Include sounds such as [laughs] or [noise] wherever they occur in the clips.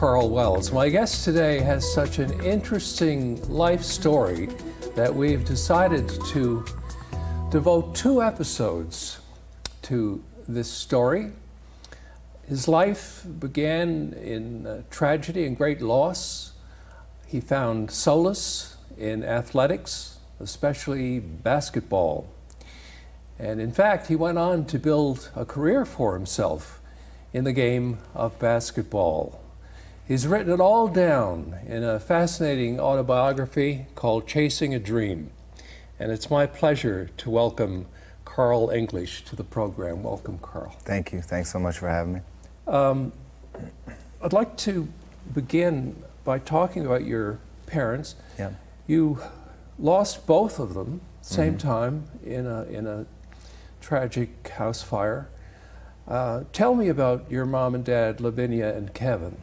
Karl Wells. My guest today has such an interesting life story that we've decided to devote two episodes to this story. His life began in uh, tragedy and great loss. He found solace in athletics, especially basketball. And in fact, he went on to build a career for himself in the game of basketball. He's written it all down in a fascinating autobiography called Chasing a Dream. And it's my pleasure to welcome Carl English to the program. Welcome, Carl. Thank you. Thanks so much for having me. Um, I'd like to begin by talking about your parents. Yeah. You lost both of them same Mm-hmm. time in a, in a tragic house fire. Uh, tell me about your mom and dad, Lavinia and Kevin.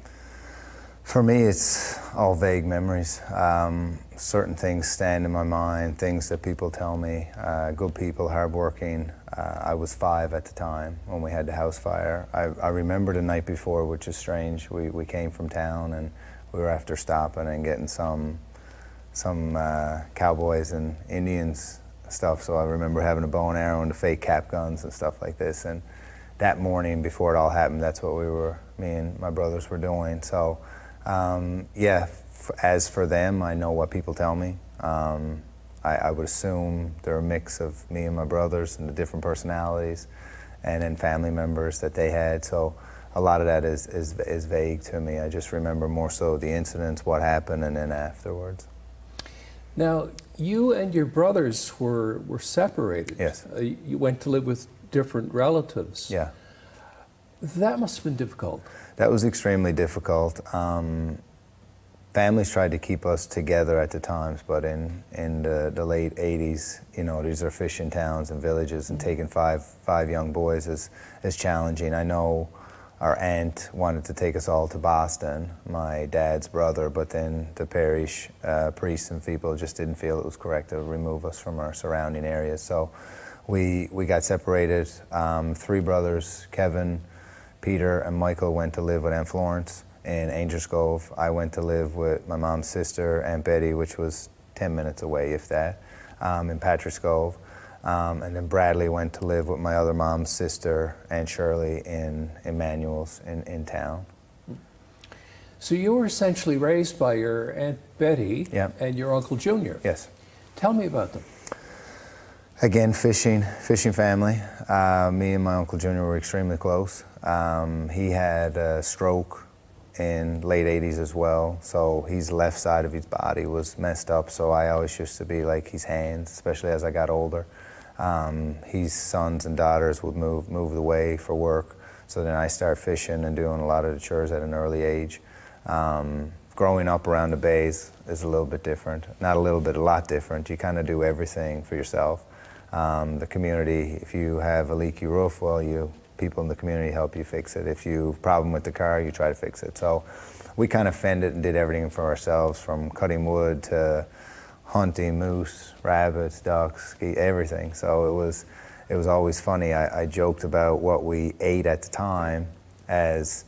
For me, it's all vague memories. Um, certain things stand in my mind, things that people tell me. Uh, good people, hardworking. Uh, I was five at the time when we had the house fire. I, I remember the night before, which is strange. We, we came from town and we were after stopping and getting some some uh, cowboys and Indians stuff. So I remember having a bow and arrow and the fake cap guns and stuff like this. And that morning before it all happened, that's what we were, me and my brothers were doing. So um, yeah, f- as for them, I know what people tell me. Um, I, I would assume they're a mix of me and my brothers and the different personalities and then family members that they had. So a lot of that is, is, is vague to me. I just remember more so the incidents, what happened, and then afterwards. Now, you and your brothers were, were separated. Yes. Uh, you went to live with different relatives. Yeah. That must have been difficult. That was extremely difficult. Um, families tried to keep us together at the times, but in, in the, the late 80s, you know, these are fishing towns and villages, and taking five, five young boys is, is challenging. I know our aunt wanted to take us all to Boston, my dad's brother, but then the parish uh, priests and people just didn't feel it was correct to remove us from our surrounding areas. So we, we got separated. Um, three brothers, Kevin, Peter and Michael went to live with Aunt Florence in Angels Cove. I went to live with my mom's sister, Aunt Betty, which was 10 minutes away, if that, um, in Patrick's Cove. Um, and then Bradley went to live with my other mom's sister, Aunt Shirley, in Emmanuel's in, in town. So you were essentially raised by your Aunt Betty and your Uncle Junior. Yes. Tell me about them. Again, fishing, fishing family. Uh, me and my Uncle Junior were extremely close. Um, he had a stroke in late 80s as well, so his left side of his body was messed up, so I always used to be like his hands, especially as I got older. Um, his sons and daughters would move, move away for work, so then I started fishing and doing a lot of the chores at an early age. Um, growing up around the bays is a little bit different. Not a little bit, a lot different. You kind of do everything for yourself. Um, the community, if you have a leaky roof, well, you people in the community help you fix it. If you have a problem with the car, you try to fix it. So we kind of fended and did everything for ourselves, from cutting wood to hunting moose, rabbits, ducks, everything. So it was, it was always funny. I, I joked about what we ate at the time as,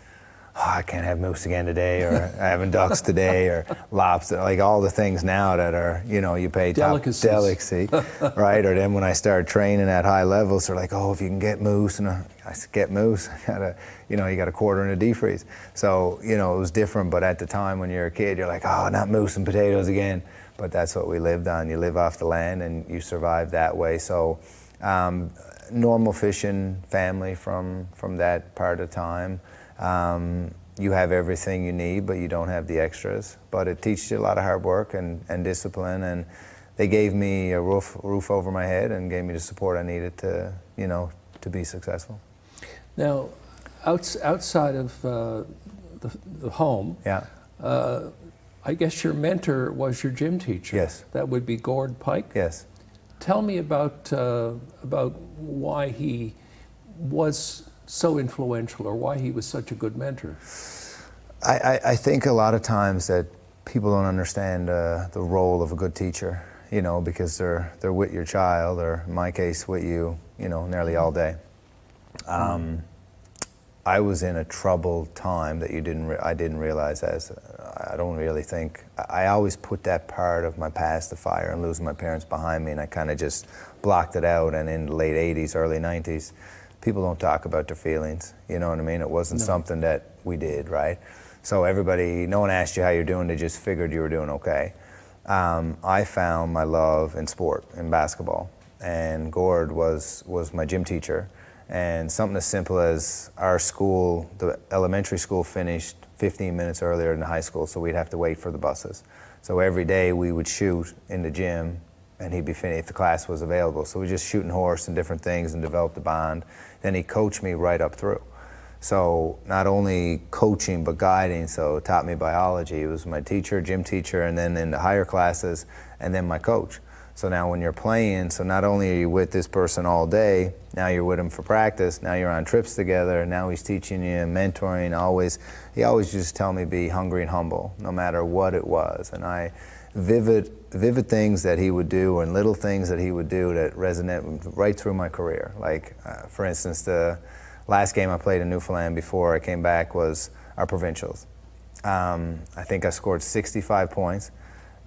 oh, I can't have moose again today, or having ducks today, or lobster, like all the things now that are, you know, you pay top delicacy, [laughs] right? Or then when I started training at high levels, they're like, oh, if you can get moose, and I I said, get moose, [laughs] I gotta, you know, you got a quarter and a defreeze. So, you know, it was different, but at the time when you're a kid, you're like, oh, not moose and potatoes again. But that's what we lived on. You live off the land and you survive that way. So, um, normal fishing family from, from that part of time. Um, you have everything you need, but you don't have the extras. But it teaches you a lot of hard work and, and discipline. And they gave me a roof, roof over my head and gave me the support I needed to, you know, to be successful. Now, outs- outside of uh, the, the home, Yeah. uh, I guess your mentor was your gym teacher. Yes. That would be Gord Pike. Yes. Tell me about uh, about why he was so influential, or why he was such a good mentor. I, I, I think a lot of times that people don't understand uh, the role of a good teacher, you know, because they're, they're with your child, or in my case, with you, you know, nearly all day. Um, I was in a troubled time that you didn't I didn't realize as I don't really think I always put that part of my past, the fire and losing my parents behind me, and I kind of just blocked it out. And in the late '80s, early '90s, people don't talk about their feelings. You know what I mean? It wasn't no. something that we did, right? So everybody, no one asked you how you're doing. They just figured you were doing okay. Um, I found my love in sport, in basketball, and Gord was was my gym teacher. And something as simple as our school, the elementary school finished 15 minutes earlier than high school, so we'd have to wait for the buses. So every day we would shoot in the gym, and he'd be finished if the class was available. So we just shooting horse and different things and developed a bond. Then he coached me right up through. So not only coaching but guiding. So taught me biology. He was my teacher, gym teacher, and then in the higher classes, and then my coach. So now when you're playing, so not only are you with this person all day, now you're with him for practice, now you're on trips together, now he's teaching you and mentoring, always, he always just tell me be hungry and humble, no matter what it was. And I, vivid, vivid things that he would do and little things that he would do that resonate right through my career. Like, uh, for instance, the last game I played in Newfoundland before I came back was our provincials. Um, I think I scored 65 points.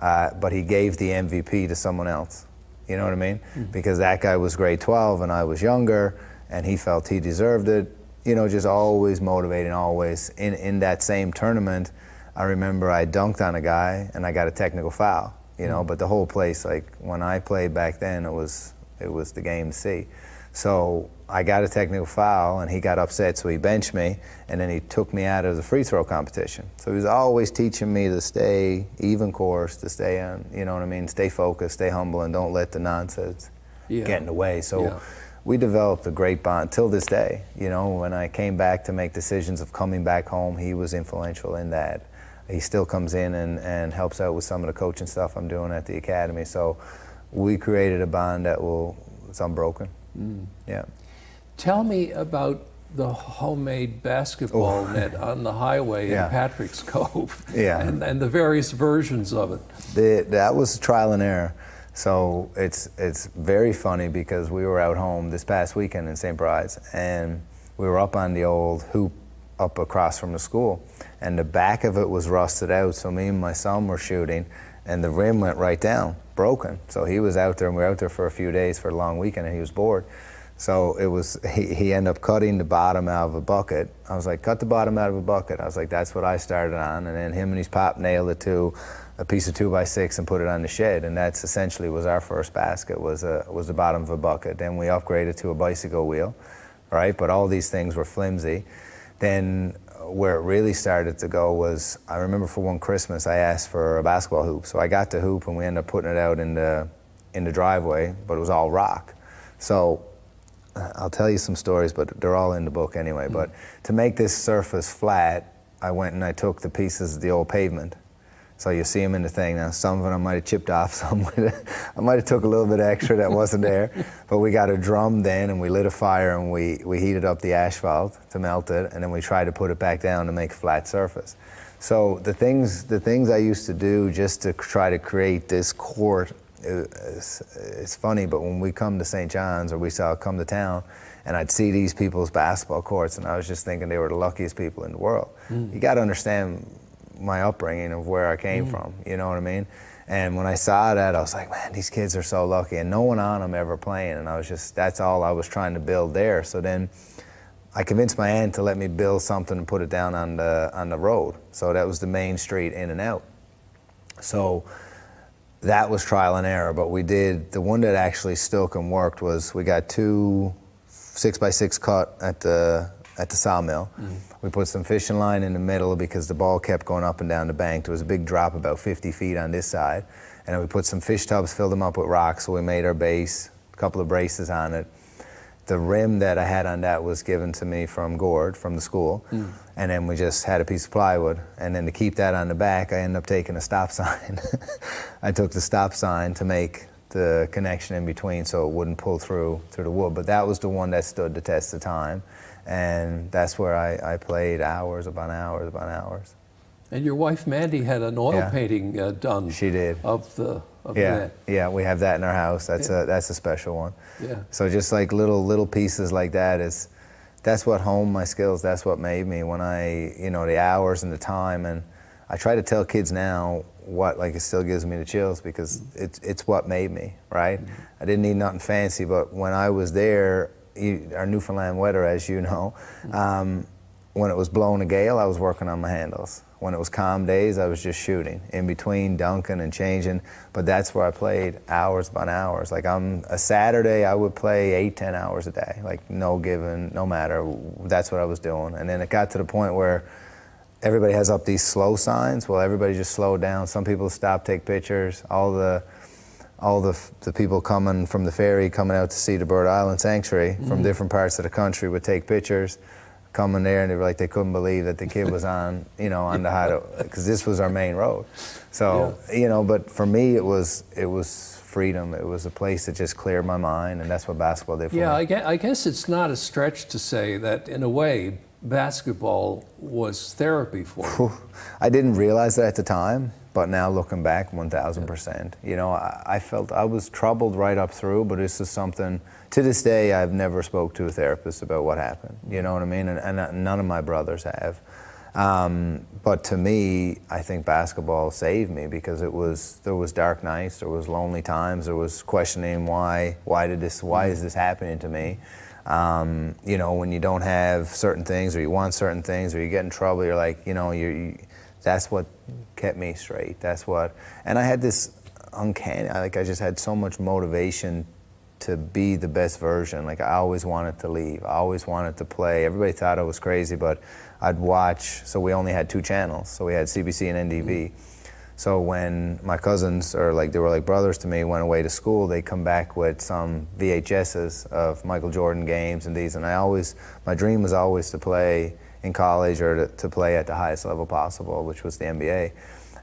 Uh, but he gave the MVP to someone else. You know what I mean? Mm-hmm. Because that guy was grade 12 and I was younger, and he felt he deserved it. You know, just always motivating, always. In, in that same tournament, I remember I dunked on a guy and I got a technical foul. You know, mm-hmm. but the whole place, like when I played back then, it was it was the game to see. So I got a technical foul and he got upset, so he benched me and then he took me out of the free throw competition. So he was always teaching me to stay even course, to stay on, you know what I mean, stay focused, stay humble, and don't let the nonsense yeah. get in the way. So yeah. we developed a great bond till this day. You know, when I came back to make decisions of coming back home, he was influential in that. He still comes in and, and helps out with some of the coaching stuff I'm doing at the academy. So we created a bond that will, it's unbroken. Mm. Yeah. Tell me about the homemade basketball oh. net on the highway yeah. in Patrick's [laughs] Cove yeah. and, and the various versions of it. The, that was trial and error. So it's, it's very funny because we were out home this past weekend in St. Bride's and we were up on the old hoop up across from the school and the back of it was rusted out. So me and my son were shooting and the rim went right down, broken. So he was out there and we were out there for a few days for a long weekend and he was bored. So it was, he, he ended up cutting the bottom out of a bucket. I was like, cut the bottom out of a bucket. I was like, that's what I started on. And then him and his pop nailed it to a piece of two by six and put it on the shed. And that's essentially was our first basket, was, a, was the bottom of a bucket. Then we upgraded to a bicycle wheel, right? But all these things were flimsy. Then where it really started to go was, I remember for one Christmas, I asked for a basketball hoop. So I got the hoop and we ended up putting it out in the, in the driveway, but it was all rock. So I'll tell you some stories, but they're all in the book anyway. Mm. But to make this surface flat, I went and I took the pieces of the old pavement. So you see them in the thing. Now, some of them I might have chipped off, [laughs] some I might have took a little bit extra that wasn't there. [laughs] but we got a drum then, and we lit a fire, and we, we heated up the asphalt to melt it, and then we tried to put it back down to make a flat surface. So the things, the things I used to do just to try to create this court it's, it's, funny, but when we come to St. John's or we saw come to town, and I'd see these people's basketball courts, and I was just thinking they were the luckiest people in the world. Mm. You got to understand my upbringing of where I came mm. from. You know what I mean? And when I saw that, I was like, man, these kids are so lucky, and no one on them ever playing. And I was just, that's all I was trying to build there. So then. I convinced my aunt to let me build something and put it down on the on the road. So that was the main street in and out. So that was trial and error, but we did, the one that actually stuck and worked was we got two six by six cut at the, at the sawmill. Mm. We put some fishing line in the middle because the ball kept going up and down the bank. There was a big drop about 50 feet on this side. And we put some fish tubs, filled them up with rocks, so we made our base, a couple of braces on it the rim that I had on that was given to me from Gord from the school, mm. and then we just had a piece of plywood. And then to keep that on the back, I ended up taking a stop sign. [laughs] I took the stop sign to make the connection in between so it wouldn't pull through through the wood. But that was the one that stood the test of time, and that's where I, I played hours upon hours upon hours. And your wife Mandy had an oil yeah. painting uh, done. She did of the of yeah that. yeah we have that in our house. That's yeah. a that's a special one. Yeah. So just like little little pieces like that is that's what honed my skills. That's what made me when I, you know, the hours and the time. And I try to tell kids now what, like, it still gives me the chills because it's, it's what made me, right? Mm-hmm. I didn't need nothing fancy, but when I was there, our Newfoundland weather, as you know, um, when it was blowing a gale, I was working on my handles. When it was calm days, I was just shooting in between dunking and changing. But that's where I played hours upon hours. Like on a Saturday, I would play eight, ten hours a day. Like no given, no matter. That's what I was doing. And then it got to the point where everybody has up these slow signs. Well, everybody just slowed down. Some people stopped, take pictures. All the all the, the people coming from the ferry coming out to see the Bird Island Sanctuary mm -hmm. from different parts of the country would take pictures coming there and they were like they couldn't believe that the kid was on you know on the hideout because this was our main road. So yeah. you know but for me it was it was freedom. It was a place that just cleared my mind and that's what basketball did for yeah, me. Yeah I guess, I guess it's not a stretch to say that in a way basketball was therapy for you I didn't realize that at the time but now looking back 1000% you know I, I felt I was troubled right up through but this is something to this day, I've never spoke to a therapist about what happened. You know what I mean? And, and none of my brothers have. Um, but to me, I think basketball saved me because it was there was dark nights, there was lonely times, there was questioning why why did this why is this happening to me? Um, you know, when you don't have certain things or you want certain things or you get in trouble, you're like, you know, you're, you, that's what kept me straight. That's what, and I had this uncanny, like I just had so much motivation to be the best version. Like I always wanted to leave. I always wanted to play. Everybody thought I was crazy, but I'd watch. So we only had two channels. So we had CBC and NTV. Mm-hmm. So when my cousins, or like they were like brothers to me, went away to school, they come back with some VHSs of Michael Jordan games and these. And I always, my dream was always to play in college or to, to play at the highest level possible, which was the NBA.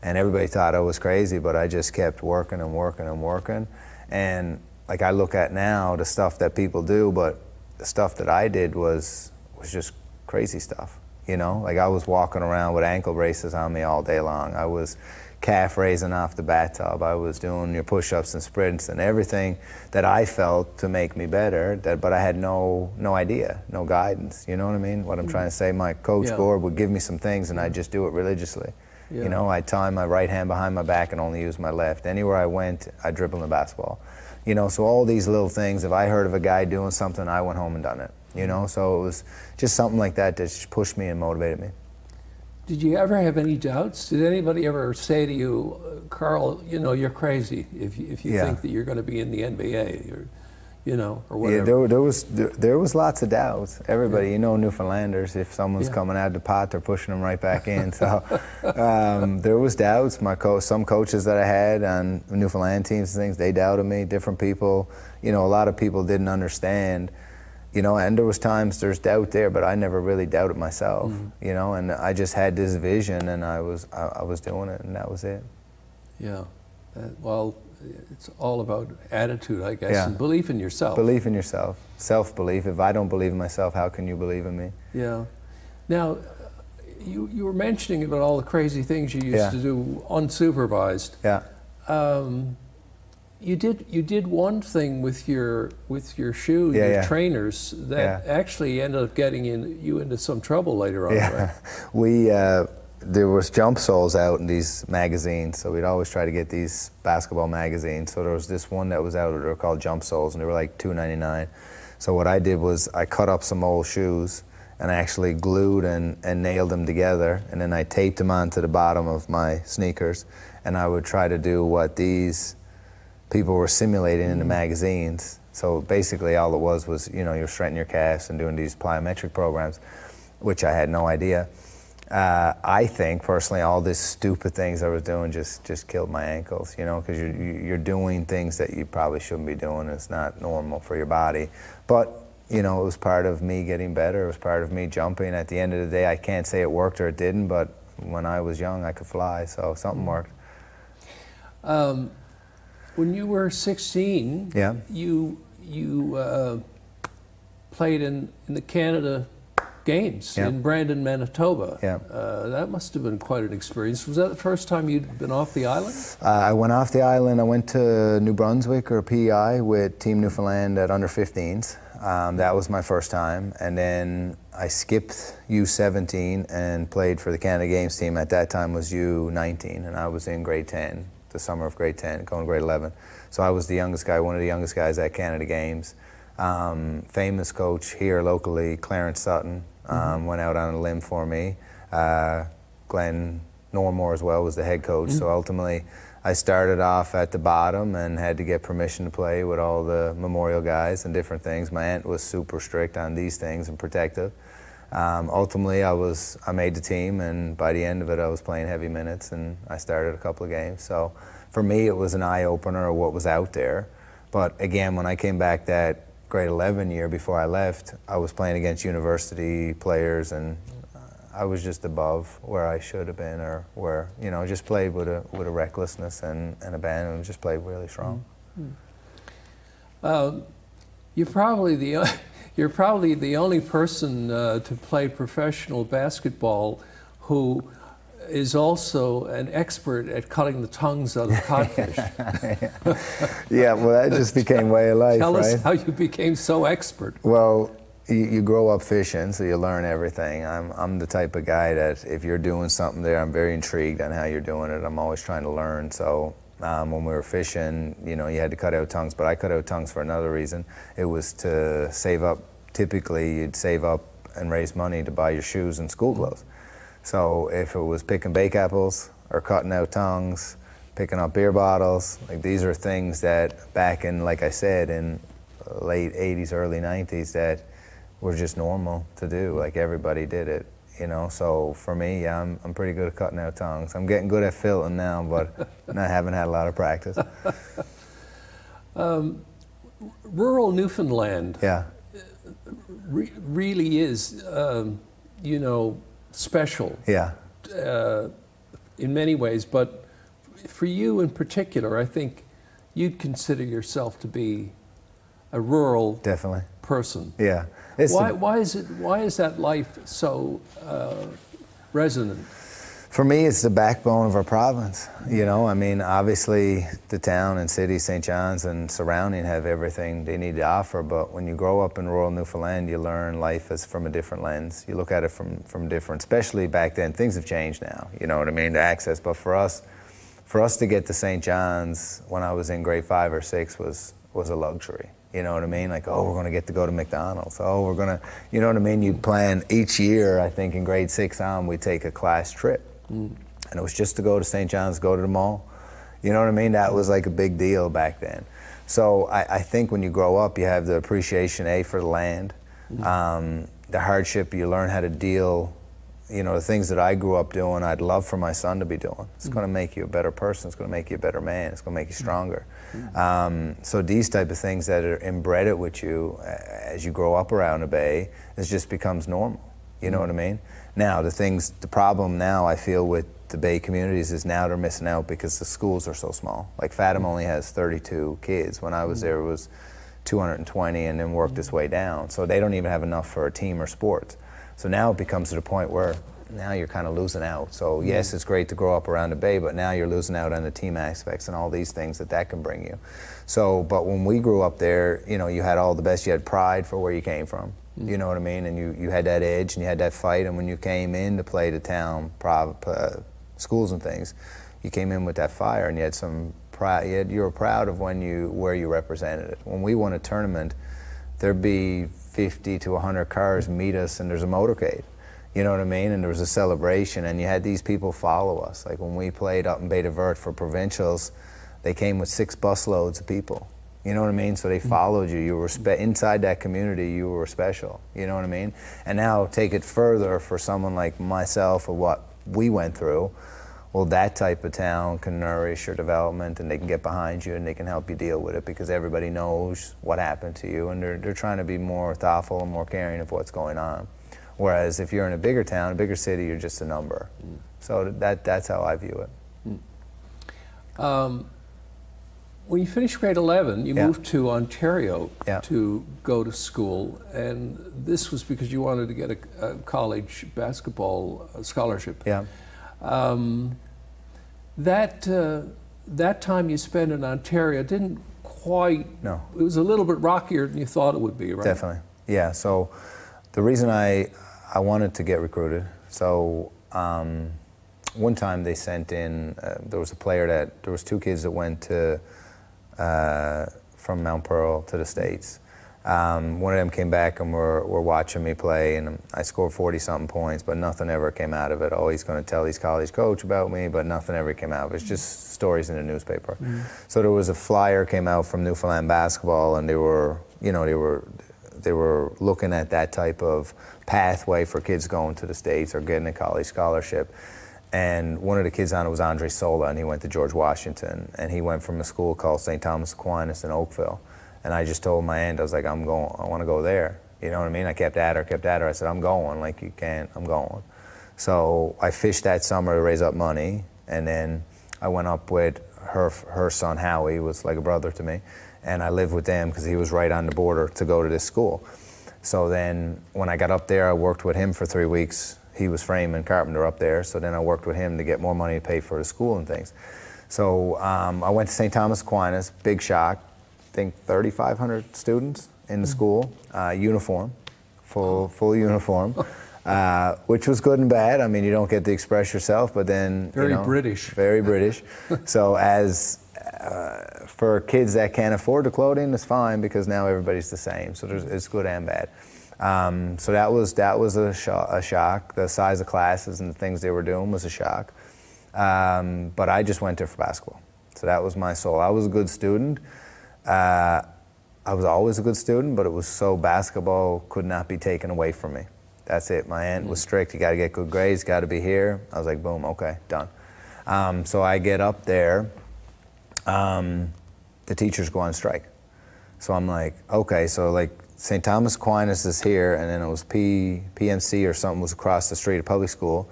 And everybody thought I was crazy, but I just kept working and working and working. And like I look at now the stuff that people do, but the stuff that I did was was just crazy stuff. You know, like I was walking around with ankle braces on me all day long. I was calf raising off the bathtub. I was doing your push-ups and sprints and everything that I felt to make me better. That, but I had no no idea, no guidance. You know what I mean? What I'm mm-hmm. trying to say. My coach yeah. Gord would give me some things, and I just do it religiously. Yeah. You know, I tie my right hand behind my back and only use my left. Anywhere I went, I dribbled the basketball. You know, so all these little things, if I heard of a guy doing something, I went home and done it. You know, so it was just something like that that just pushed me and motivated me. Did you ever have any doubts? Did anybody ever say to you, Carl, you know, you're crazy if you, if you yeah. think that you're going to be in the NBA? Or, you know, or whatever. Yeah, there, there was there, there, was lots of doubts. Everybody, yeah. you know, Newfoundlanders, if someone's yeah. coming out of the pot, they're pushing them right back in. So um, there was doubts. My co- some coaches that I had on Newfoundland teams and things, they doubted me. Different people, you know, a lot of people didn't understand. You know, and there was times there's doubt there, but I never really doubted myself. Mm-hmm. You know, and I just had this vision, and I was I, I was doing it, and that was it. Yeah, uh, well, it's all about attitude, I guess, yeah. and belief in yourself. Belief in yourself, self belief. If I don't believe in myself, how can you believe in me? Yeah. Now, you, you were mentioning about all the crazy things you used yeah. to do unsupervised. Yeah. Um, you did you did one thing with your with your shoe, yeah, your yeah. trainers that yeah. actually ended up getting in, you into some trouble later on. Yeah, right? [laughs] we uh, there was jump soles out in these magazines, so we'd always try to get these basketball magazines. So there was this one that was out, they were called jump soles, and they were like $2.99. So what I did was I cut up some old shoes and I actually glued and, and nailed them together, and then I taped them onto the bottom of my sneakers, and I would try to do what these people were simulating in the magazines. So basically, all it was was you know you're straightening your calves and doing these plyometric programs, which I had no idea uh, I think personally, all these stupid things I was doing just just killed my ankles. You know, because you're you're doing things that you probably shouldn't be doing. It's not normal for your body. But you know, it was part of me getting better. It was part of me jumping. At the end of the day, I can't say it worked or it didn't. But when I was young, I could fly, so something mm-hmm. worked. Um, when you were 16, yeah. you you uh, played in, in the Canada games yep. in Brandon, Manitoba. Yeah. Uh, that must have been quite an experience. Was that the first time you'd been off the island? Uh, I went off the island. I went to New Brunswick or PEI with Team Newfoundland at under 15s. Um, that was my first time. And then I skipped U17 and played for the Canada Games team. At that time was U19, and I was in grade 10, the summer of grade 10, going grade 11. So I was the youngest guy, one of the youngest guys at Canada Games. Um, famous coach here locally, Clarence Sutton, um, mm-hmm. went out on a limb for me. Uh, Glenn Normore as well was the head coach. Mm-hmm. So ultimately, I started off at the bottom and had to get permission to play with all the memorial guys and different things. My aunt was super strict on these things and protective. Um, ultimately, I was I made the team, and by the end of it, I was playing heavy minutes, and I started a couple of games. So for me, it was an eye opener of what was out there. But again, when I came back that grade 11 year before I left, I was playing against university players and I was just above where I should have been, or where you know just played with a with a recklessness and, and abandon, and just played really strong. Mm-hmm. Um, you're probably the [laughs] you're probably the only person uh, to play professional basketball who is also an expert at cutting the tongues out of codfish. [laughs] yeah, well, that just became way of life. Tell right? us how you became so expert. Well, you, you, grow up fishing, so you learn everything. I'm, I'm the type of guy that if you're doing something there, I'm very intrigued on how you're doing it. I'm always trying to learn. So um, when we were fishing, you know, you had to cut out tongues, but I cut out tongues for another reason. It was to save up. Typically, you'd save up and raise money to buy your shoes and school clothes. So if it was picking bake apples or cutting out tongues, picking up beer bottles, like these are things that back in, like I said, in late 80s, early 90s, that were just normal to do. Like everybody did it, you know. So for me, yeah, I'm, I'm pretty good at cutting out tongues. I'm getting good at filling now, but [laughs] I haven't had a lot of practice. [laughs] um, rural Newfoundland. Yeah. Re- really is, um, you know, special. Yeah. Uh, in many ways, but for you in particular, I think you'd consider yourself to be a rural definitely person. Yeah. why, why is it? Why is that life so uh, resonant? For me, it's the backbone of our province. You know, I mean, obviously the town and city, St. John's and surrounding have everything they need to offer, but when you grow up in rural Newfoundland, you learn life is from a different lens. You look at it from, from different, especially back then. Things have changed now, you know what I mean, the access. But for us, for us to get to St. John's when I was in grade five or six was, was a luxury. You know what I mean? Like, oh, we're going to get to go to McDonald's. Oh, we're going to, you know what I mean? You'd plan each year, I think in grade six on, we'd take a class trip. Mm. And it was just to go to St. John's, go to the mall. You know what I mean? That was like a big deal back then. So I, I think when you grow up, you have the appreciation, A, for the land, mm. um, the hardship, you learn how to deal you know, the things that I grew up doing, I'd love for my son to be doing. It's mm-hmm. going to make you a better person. It's going to make you a better man. It's going to make you mm. stronger. Mm-hmm. Um, so these type of things that are inbred with you as you grow up around a bay, it just becomes normal. You know mm-hmm. what I mean? Now the things, the problem now I feel with the bay communities is now they're missing out because the schools are so small. Like Fatima only has 32 kids. When I was there, it was 220, and then worked its way down. So they don't even have enough for a team or sports. So now it becomes to the point where now you're kind of losing out. So yes, it's great to grow up around the bay, but now you're losing out on the team aspects and all these things that that can bring you. So, but when we grew up there, you know, you had all the best. You had pride for where you came from. You know what I mean? And you, you had that edge and you had that fight. And when you came in to play the town private, uh, schools and things, you came in with that fire and you had some pride. You, had, you were proud of when you where you represented it. When we won a tournament, there'd be 50 to 100 cars meet us and there's a motorcade. You know what I mean? And there was a celebration and you had these people follow us. Like when we played up in Bay de Verde for provincials, they came with six busloads of people. You know what I mean? So they mm-hmm. followed you. You were spe- inside that community. You were special. You know what I mean? And now take it further for someone like myself, or what we went through well, that type of town can nourish your development and they can get behind you and they can help you deal with it because everybody knows what happened to you and they're, they're trying to be more thoughtful and more caring of what's going on. Whereas if you're in a bigger town, a bigger city, you're just a number. Mm. So that, that's how I view it. Mm. Um, when you finished grade 11, you yeah. moved to Ontario yeah. to go to school, and this was because you wanted to get a, a college basketball scholarship. Yeah. Um, that, uh, that time you spent in Ontario didn't quite. No. It was a little bit rockier than you thought it would be, right? Definitely. Yeah. So the reason I I wanted to get recruited. So um, one time they sent in. Uh, there was a player that there was two kids that went to uh, from Mount Pearl to the states. Um, one of them came back and were, were watching me play, and I scored 40 something points, but nothing ever came out of it. Always going to tell his college coach about me, but nothing ever came out it. It's just stories in the newspaper. Mm-hmm. So there was a flyer came out from Newfoundland basketball, and they were, you know, they were they were looking at that type of pathway for kids going to the states or getting a college scholarship. And one of the kids on it was Andre Sola, and he went to George Washington, and he went from a school called St. Thomas Aquinas in Oakville. And I just told my aunt, I was like, I'm going, I want to go there. You know what I mean? I kept at her, kept at her. I said, I'm going. Like, you can't, I'm going. So I fished that summer to raise up money. And then I went up with her, her son, Howie, was like a brother to me. And I lived with them because he was right on the border to go to this school. So then when I got up there, I worked with him for three weeks. He was frame and carpenter up there. So then I worked with him to get more money to pay for the school and things. So um, I went to St. Thomas Aquinas, big shock think 3,500 students in the mm. school, uh, uniform, full full uniform, uh, which was good and bad. I mean, you don't get to express yourself, but then very you know, British, very [laughs] British. so as uh, for kids that can't afford the clothing, it's fine because now everybody's the same. So it's good and bad. Um, so that was that was a, sh- a, shock. The size of classes and the things they were doing was a shock. Um, but I just went there for basketball. So that was my soul. I was a good student. Uh, I was always a good student, but it was so basketball could not be taken away from me. That's it. My aunt was strict. You got to get good grades. Got to be here. I was like, boom, okay, done. Um, so I get up there. Um, the teachers go on strike. So I'm like, okay, so like St. Thomas Aquinas is here, and then it was P, PMC or something was across the street, a public school,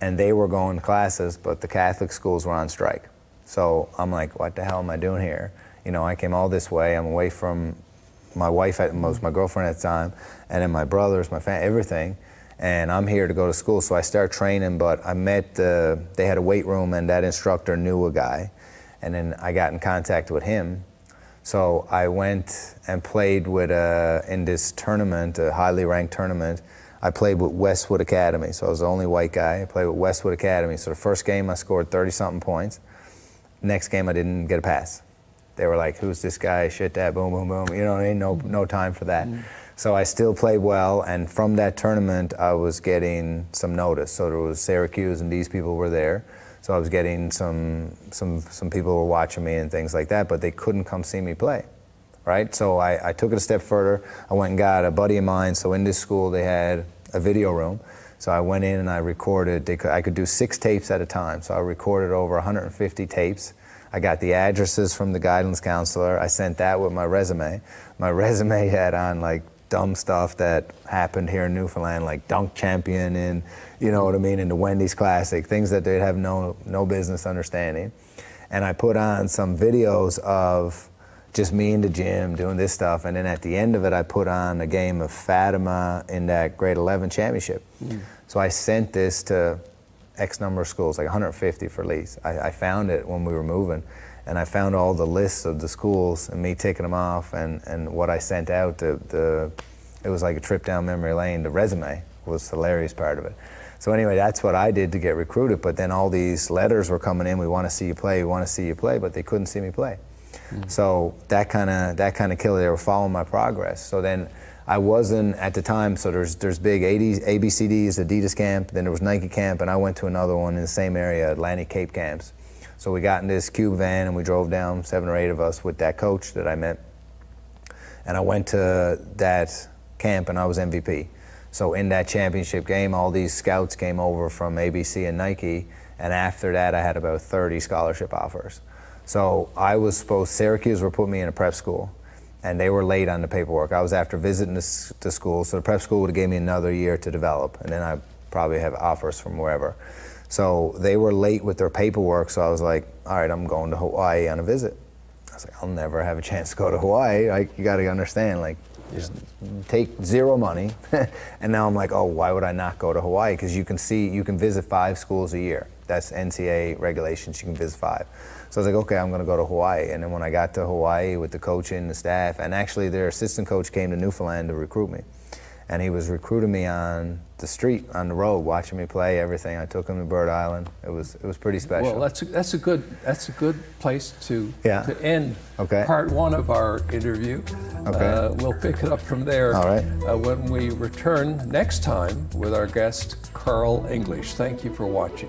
and they were going to classes, but the Catholic schools were on strike. So I'm like, what the hell am I doing here? You know, I came all this way. I'm away from my wife, at, was my girlfriend at the time, and then my brothers, my family, everything. And I'm here to go to school, so I start training. But I met, uh, they had a weight room, and that instructor knew a guy, and then I got in contact with him. So I went and played with uh, in this tournament, a highly ranked tournament. I played with Westwood Academy, so I was the only white guy. I played with Westwood Academy. So the first game I scored 30 something points. Next game I didn't get a pass they were like, "Who's this guy? Shit, that, boom, boom, boom." You know, ain't no no time for that. Mm-hmm. So I still played well, and from that tournament, I was getting some notice. So there was Syracuse, and these people were there. So I was getting some some some people were watching me and things like that, but they couldn't come see me play, right? So I, I took it a step further. I went and got a buddy of mine. So in this school, they had a video room. So I went in and I recorded. Could, I could do six tapes at a time. So I recorded over 150 tapes I got the addresses from the guidance counselor. I sent that with my resume. My [laughs] resume had on like dumb stuff that happened here in Newfoundland, like dunk champion and you know what I mean, in the Wendy's Classic, things that they'd have no no business understanding. And I put on some videos of just me in the gym doing this stuff, and then at the end of it, I put on a game of Fatima in that grade 11 championship. Mm. So I sent this to X number of schools, like 150 for lease. I, I, found it when we were moving, and I found all the lists of the schools and me taking them off, and, and what I sent out. The, the it was like a trip down memory lane. The resume was the hilarious part of it. So anyway, that's what I did to get recruited. But then all these letters were coming in. We want to see you play. We want to see you play, but they couldn't see me play. Mm-hmm. So that kind of that kind of killed it. They were following my progress. So then I wasn't at the time, so there's there's big 80s, ABCDs, Adidas camp, then there was Nike camp, and I went to another one in the same area, Atlantic Cape camps. So we got in this cube van and we drove down, seven or eight of us, with that coach that I met. And I went to that camp and I was MVP. So in that championship game, all these scouts came over from ABC and Nike, and after that, I had about 30 scholarship offers. So I was supposed, Syracuse were putting me in a prep school and they were late on the paperwork. I was after visiting the, the school, so the prep school would have gave me another year to develop, and then I probably have offers from wherever. So they were late with their paperwork, so I was like, all right, I'm going to Hawaii on a visit. I was like, I'll never have a chance to go to Hawaii. Like, you got to understand, like, just take zero money. [laughs] and now I'm like, oh, why would I not go to Hawaii? Because you can see, you can visit five schools a year. That's NCAA regulations. You can visit five. So I was like, okay, I'm going to go to Hawaii. And then when I got to Hawaii with the coach and the staff, and actually their assistant coach came to Newfoundland to recruit me and he was recruiting me on the street, on the road, watching me play everything. I took him to Bird Island. It was it was pretty special. Well, that's a, that's a good that's a good place to Yeah. to end Okay. part one of our interview. Okay. Uh, we'll pick it up from there. All right. Uh, when we return next time with our guest Carl English. Thank you for watching.